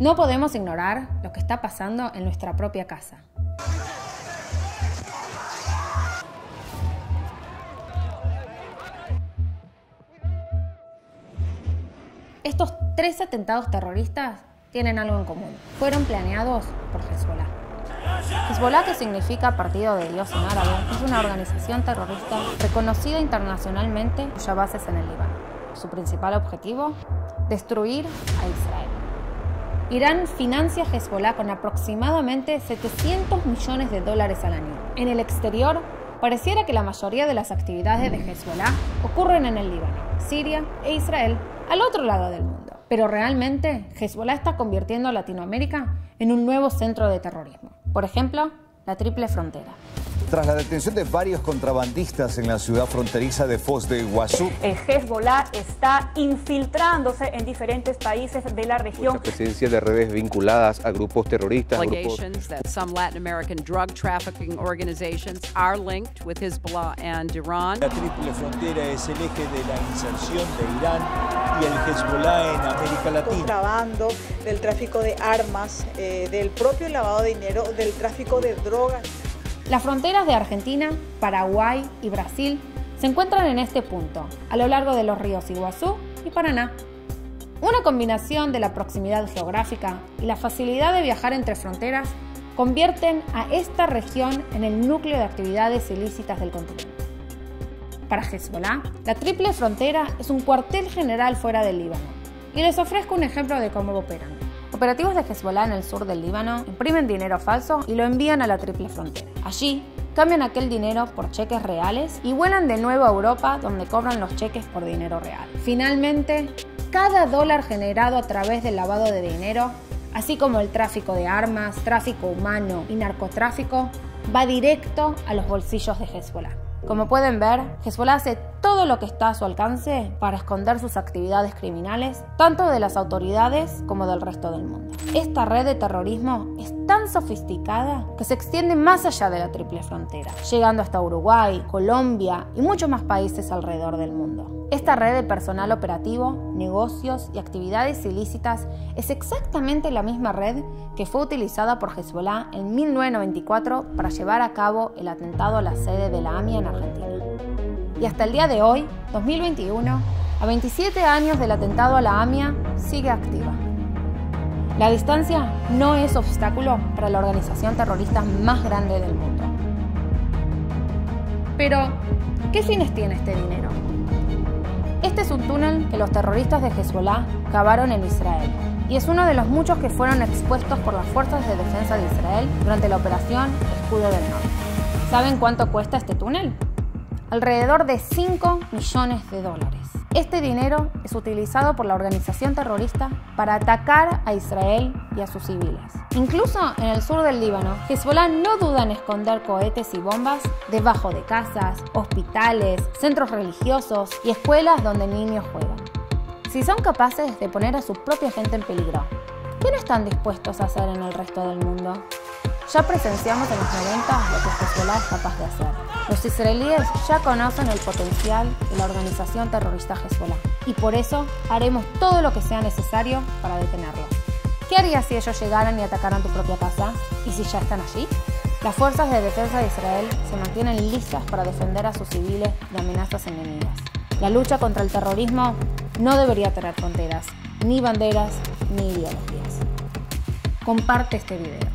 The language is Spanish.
No podemos ignorar lo que está pasando en nuestra propia casa. Estos tres atentados terroristas tienen algo en común. Fueron planeados por Hezbollah. Hezbollah, que significa Partido de Dios en árabe, es una organización terrorista reconocida internacionalmente cuya base es en el Líbano. Su principal objetivo, destruir a Israel. Irán financia Hezbollah con aproximadamente 700 millones de dólares al año. En el exterior, pareciera que la mayoría de las actividades de Hezbollah ocurren en el Líbano, Siria e Israel, al otro lado del mundo. Pero realmente Hezbollah está convirtiendo a Latinoamérica en un nuevo centro de terrorismo. Por ejemplo, la Triple Frontera. Tras la detención de varios contrabandistas en la ciudad fronteriza de Foz de Iguazú, el Hezbollah está infiltrándose en diferentes países de la región. La presencia de redes vinculadas a grupos terroristas. Allegations that some Latin American drug trafficking organizations are linked with Hezbollah and Iran. La Triple Frontera es el eje de la inserción de Irán y el Hezbollah en América Latina. Contrabando, del tráfico de armas, eh, del propio lavado de dinero, del tráfico de drogas. Las fronteras de Argentina, Paraguay y Brasil se encuentran en este punto, a lo largo de los ríos Iguazú y Paraná. Una combinación de la proximidad geográfica y la facilidad de viajar entre fronteras convierten a esta región en el núcleo de actividades ilícitas del continente. Para Hezbollah, la triple frontera es un cuartel general fuera del Líbano, y les ofrezco un ejemplo de cómo operan. Operativos de Hezbollah en el sur del Líbano imprimen dinero falso y lo envían a la triple frontera. Allí, cambian aquel dinero por cheques reales y vuelan de nuevo a Europa donde cobran los cheques por dinero real. Finalmente, cada dólar generado a través del lavado de dinero, así como el tráfico de armas, tráfico humano y narcotráfico, va directo a los bolsillos de Hezbollah. Como pueden ver, Hezbollah hace todo lo que está a su alcance para esconder sus actividades criminales, tanto de las autoridades como del resto del mundo. Esta red de terrorismo es tan sofisticada que se extiende más allá de la triple frontera, llegando hasta Uruguay, Colombia y muchos más países alrededor del mundo. Esta red de personal operativo, negocios y actividades ilícitas es exactamente la misma red que fue utilizada por Hezbollah en 1994 para llevar a cabo el atentado a la sede de la AMIA en Argentina. Y hasta el día de hoy, 2021, a 27 años del atentado a la AMIA, sigue activa. La distancia no es obstáculo para la organización terrorista más grande del mundo. Pero, ¿qué fines tiene este dinero? Este es un túnel que los terroristas de Hezbollah cavaron en Israel y es uno de los muchos que fueron expuestos por las fuerzas de defensa de Israel durante la operación Escudo del Norte. ¿Saben cuánto cuesta este túnel? Alrededor de 5 millones de dólares. Este dinero es utilizado por la organización terrorista para atacar a Israel y a sus civiles. Incluso en el sur del Líbano, Hezbollah no duda en esconder cohetes y bombas debajo de casas, hospitales, centros religiosos y escuelas donde niños juegan. Si son capaces de poner a su propia gente en peligro, ¿qué no están dispuestos a hacer en el resto del mundo? Ya presenciamos en los 90 lo que Hezbollah es capaz de hacer. Los israelíes ya conocen el potencial de la organización terrorista Hezbollah y por eso haremos todo lo que sea necesario para detenerlos. ¿Qué harías si ellos llegaran y atacaran tu propia casa? ¿Y si ya están allí? Las fuerzas de defensa de Israel se mantienen listas para defender a sus civiles de amenazas enemigas. La lucha contra el terrorismo no debería tener fronteras, ni banderas, ni ideologías. Comparte este video.